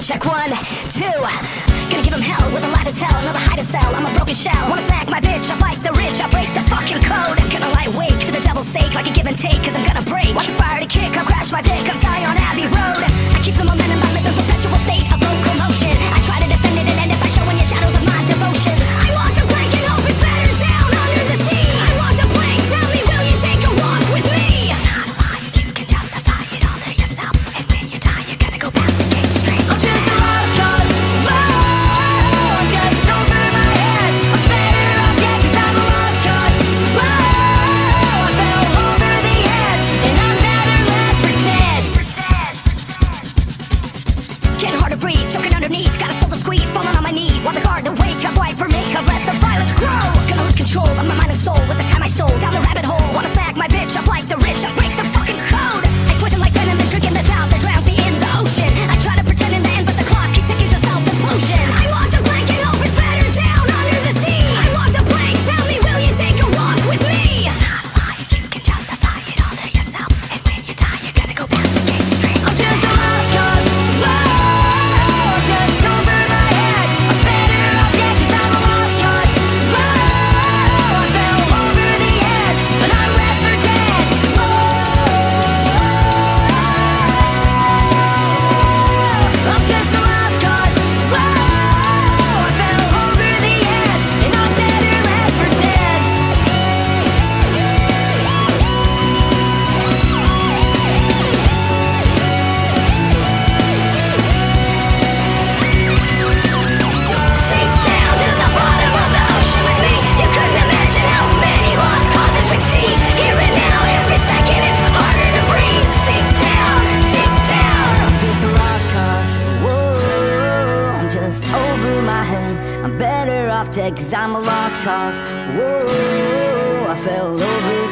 Check one, two. Gonna give him hell with a lie to tell, another high to sell. I'm a broken shell. Wanna smack my bitch? I fight the rich, I break the fucking code. Gonna lie awake for the devil's sake, like a give and take, cause I'm gonna break. squeeze, falling on my knees. Want the guard to wake up, like for me. just over my head. I'm better off dead cause I'm a lost cause. Whoa, I fell over